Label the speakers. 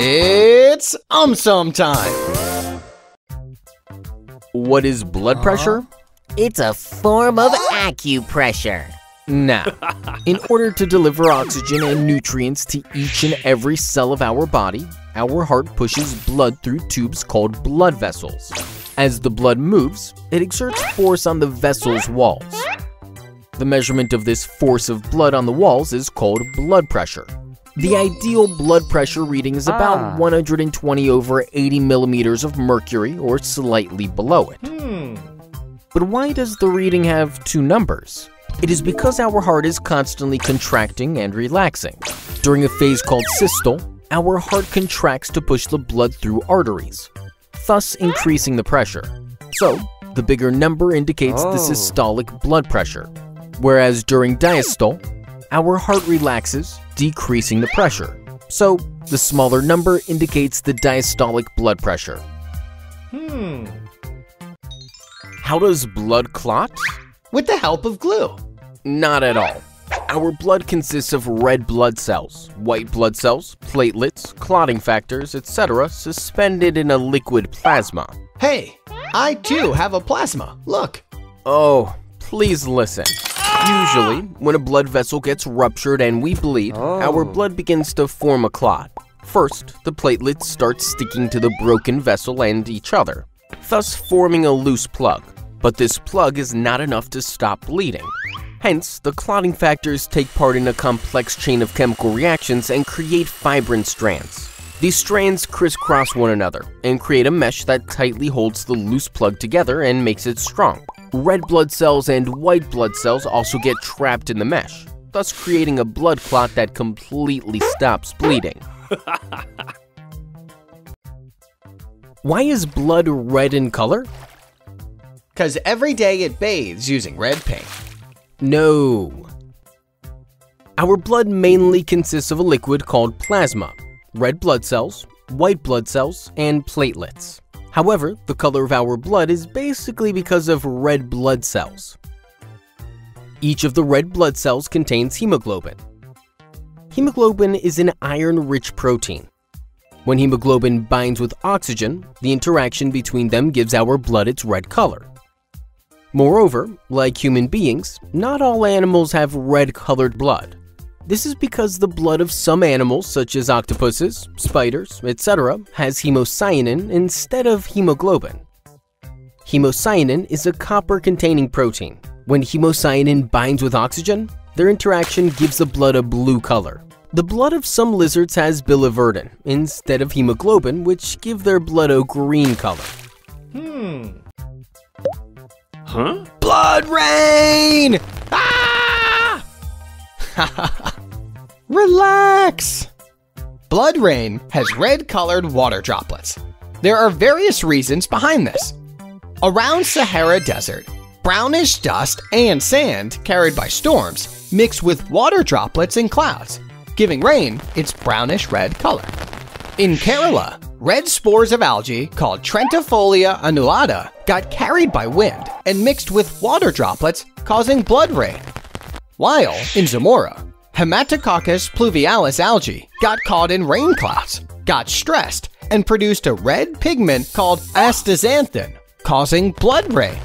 Speaker 1: It's AumSum time!
Speaker 2: What is blood pressure? Uh-huh.
Speaker 3: It's a form of acupressure.
Speaker 2: Now, in order to deliver oxygen and nutrients to each and every cell of our body, our heart pushes blood through tubes called blood vessels. As the blood moves, it exerts force on the vessel's walls. The measurement of this force of blood on the walls is called blood pressure. The ideal blood pressure reading is about
Speaker 4: Ah.
Speaker 2: 120 over 80 millimeters of mercury or slightly below it. But why does the reading have two numbers? It is because our heart is constantly contracting and relaxing. During a phase called systole, our heart contracts to push the blood through arteries, thus increasing the pressure. So, the bigger number indicates the
Speaker 4: Oh.
Speaker 2: systolic blood pressure, whereas during diastole, our heart relaxes, decreasing the pressure. So, the smaller number indicates the diastolic blood pressure. Hmm. How does blood clot?
Speaker 1: With the help of glue.
Speaker 2: Not at all. Our blood consists of red blood cells, white blood cells, platelets, clotting factors, etc., suspended in a liquid plasma.
Speaker 1: Hey, I too have a plasma. Look.
Speaker 2: Oh, please listen. Usually, when a blood vessel gets ruptured and we bleed, our oh. blood begins to form a clot. First, the platelets start sticking to the broken vessel and each other, thus forming a loose plug. But this plug is not enough to stop bleeding. Hence, the clotting factors take part in a complex chain of chemical reactions and create fibrin strands. These strands crisscross one another and create a mesh that tightly holds the loose plug together and makes it strong. Red blood cells and white blood cells also get trapped in the mesh, thus creating a blood clot that completely stops bleeding. Why is blood red in color?
Speaker 1: Cause every day it bathes using red paint.
Speaker 2: No. Our blood mainly consists of a liquid called plasma, red blood cells, white blood cells, and platelets. However, the color of our blood is basically because of red blood cells. Each of the red blood cells contains hemoglobin. Hemoglobin is an iron-rich protein. When hemoglobin binds with oxygen, the interaction between them gives our blood its red color. Moreover, like human beings, not all animals have red-colored blood. This is because the blood of some animals, such as octopuses, spiders, etc., has hemocyanin instead of hemoglobin. Hemocyanin is a copper-containing protein. When hemocyanin binds with oxygen, their interaction gives the blood a blue color. The blood of some lizards has biliverdin instead of hemoglobin, which give their blood a green color. Hmm.
Speaker 4: Huh?
Speaker 1: Blood rain! Ah! Relax! Blood rain has red colored water droplets. There are various reasons behind this. Around Sahara Desert, brownish dust and sand carried by storms mix with water droplets and clouds, giving rain its brownish red color. In Kerala, red spores of algae called Trentepohlia annulata got carried by wind and mixed with water droplets, causing blood rain. While in Zamora, Haematococcus pluvialis algae got caught in rain clouds, got stressed, and produced a red pigment called astaxanthin, causing blood rain.